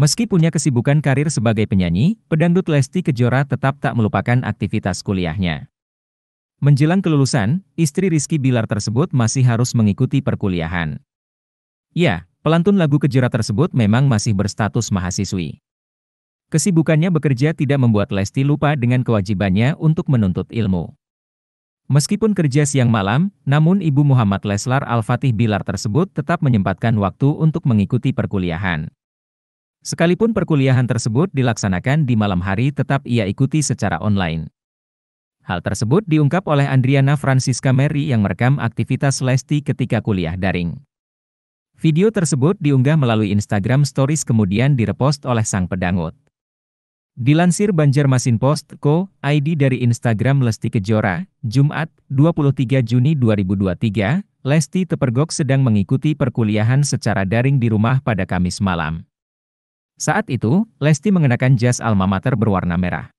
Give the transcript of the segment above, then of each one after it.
Meski punya kesibukan karir sebagai penyanyi, pedangdut Lesti Kejora tetap tak melupakan aktivitas kuliahnya. Menjelang kelulusan, istri Rizky Bilar tersebut masih harus mengikuti perkuliahan. Ya, pelantun lagu Kejora tersebut memang masih berstatus mahasiswi. Kesibukannya bekerja tidak membuat Lesti lupa dengan kewajibannya untuk menuntut ilmu. Meskipun kerja siang malam, namun Ibu Muhammad Leslar Al-Fatih Bilar tersebut tetap menyempatkan waktu untuk mengikuti perkuliahan. Sekalipun perkuliahan tersebut dilaksanakan di malam hari tetap ia ikuti secara online. Hal tersebut diungkap oleh Andriana Francisca Mary yang merekam aktivitas Lesti ketika kuliah daring. Video tersebut diunggah melalui Instagram Stories kemudian direpost oleh sang pedangdut. Dilansir Banjarmasin Post Co. ID dari Instagram Lesti Kejora, Jumat, 23 Juni 2023, Lesti Tepergok sedang mengikuti perkuliahan secara daring di rumah pada Kamis malam. Saat itu, Lesti mengenakan jas alma mater berwarna merah.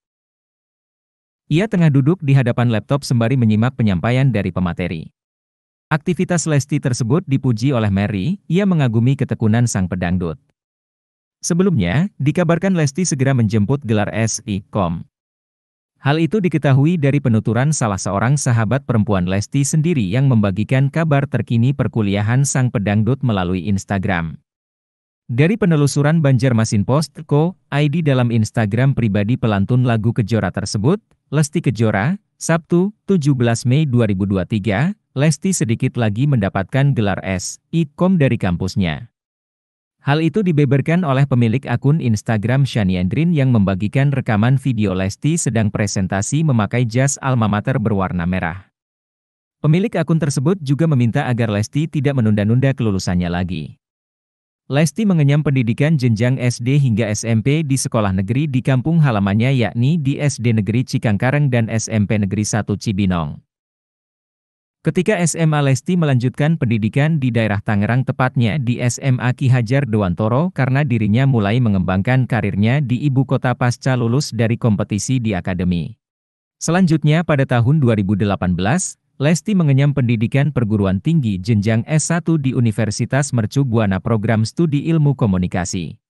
Ia tengah duduk di hadapan laptop sembari menyimak penyampaian dari pemateri. Aktivitas Lesti tersebut dipuji oleh Mary, ia mengagumi ketekunan sang pedangdut. Sebelumnya, dikabarkan Lesti segera menjemput gelar SI.com. Hal itu diketahui dari penuturan salah seorang sahabat perempuan Lesti sendiri yang membagikan kabar terkini perkuliahan sang pedangdut melalui Instagram. Dari penelusuran Banjarmasin Post Co. ID dalam Instagram pribadi pelantun lagu Kejora tersebut, Lesti Kejora, Sabtu, 17 Mei 2023, Lesti sedikit lagi mendapatkan gelar S. IKOM dari kampusnya. Hal itu dibeberkan oleh pemilik akun Instagram Shani Andrin yang membagikan rekaman video Lesti sedang presentasi memakai jas alma mater berwarna merah. Pemilik akun tersebut juga meminta agar Lesti tidak menunda-nunda kelulusannya lagi. Lesti mengenyam pendidikan jenjang SD hingga SMP di sekolah negeri di kampung halamannya yakni di SD Negeri Cikangkareng dan SMP Negeri 1 Cibinong. Ketika SMA Lesti melanjutkan pendidikan di daerah Tangerang tepatnya di SMA Ki Hajar Dewantoro karena dirinya mulai mengembangkan karirnya di ibu kota pasca lulus dari kompetisi di akademi. Selanjutnya pada tahun 2018, Lesti mengenyam pendidikan perguruan tinggi jenjang S1 di Universitas Mercu Buana program studi ilmu komunikasi.